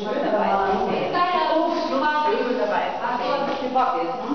Schön dabei. Ist e a Schön dabei. Ach, so ein bisschen Bock jetzt. Ne?